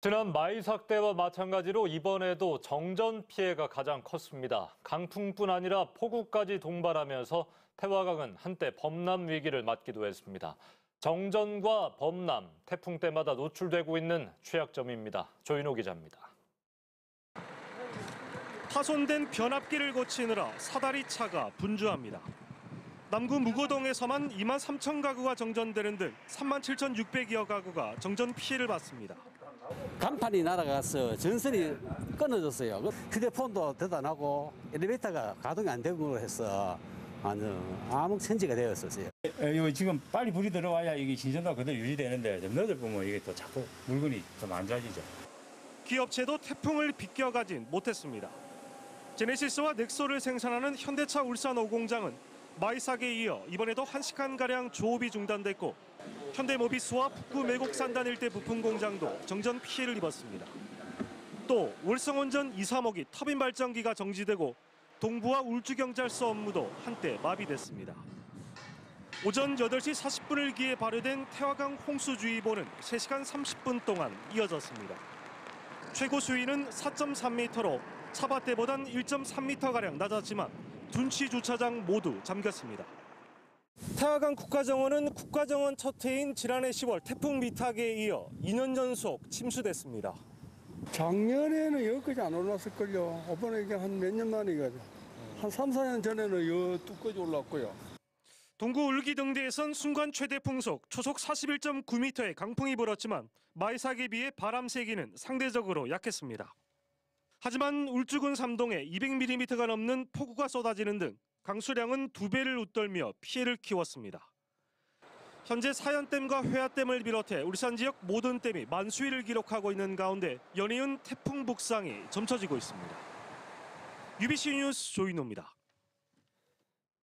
지난 마이삭 때와 마찬가지로 이번에도 정전 피해가 가장 컸습니다. 강풍뿐 아니라 폭우까지 동반하면서 태화강은 한때 범람 위기를 맞기도 했습니다. 정전과 범람, 태풍 때마다 노출되고 있는 취약점입니다. 조인호 기자입니다. 파손된 변압기를 고치느라 사다리 차가 분주합니다. 남구 무고동에서만 2만 3천 가구가 정전되는 등 3만 7,600여 가구가 정전 피해를 봤습니다. 간판이 날아가서 전선이 끊어졌어요. 그 휴대폰도 대단하고 엘리베이터가 가동이 안 되고 해서 아주 암흑천지가 되었었어요. 에, 이거 지금 빨리 불이 들어와야 이게 신선도가 그대로 유지되는데 좀 늦어보면 이게 또 자꾸 물건이 좀 안 좋아지죠. 기업체도 태풍을 비껴가진 못했습니다. 제네시스와 넥소를 생산하는 현대차 울산 5공장은 마이삭에 이어 이번에도 1시간가량 조업이 중단됐고 현대모비스와 북구 매곡산단 일대 부품 공장도 정전 피해를 입었습니다. 또 월성원전 2, 3호기 터빈 발전기가 정지되고 동부와 울주경찰서 업무도 한때 마비됐습니다. 오전 8시 40분을 기해 발효된 태화강 홍수주의보는 3시간 30분 동안 이어졌습니다. 최고 수위는 4.3m로 차바 때보단 1.3m가량 낮았지만 둔치 주차장 모두 잠겼습니다. 태화강 국가정원은 국가정원 첫 해인 지난해 10월 태풍 미탁에 이어 2년 연속 침수됐습니다. 작년에는 여기까지 안 올랐을걸요. 이번에 이게 한 몇 년 만이거든. 한 3, 4년 전에는 여 뚝까지 올랐고요. 동구 울기 등대에선 순간 최대 풍속 초속 41.9m의 강풍이 불었지만 마이삭에 비해 바람 세기는 상대적으로 약했습니다. 하지만 울주군 삼동에 200mm가 넘는 폭우가 쏟아지는 등 강수량은 두 배를 웃돌며 피해를 키웠습니다. 현재 사연댐과 회화댐을 비롯해 울산 지역 모든 댐이 만수위를 기록하고 있는 가운데 연이은 태풍 북상이 점쳐지고 있습니다. UBC 뉴스 조인호입니다.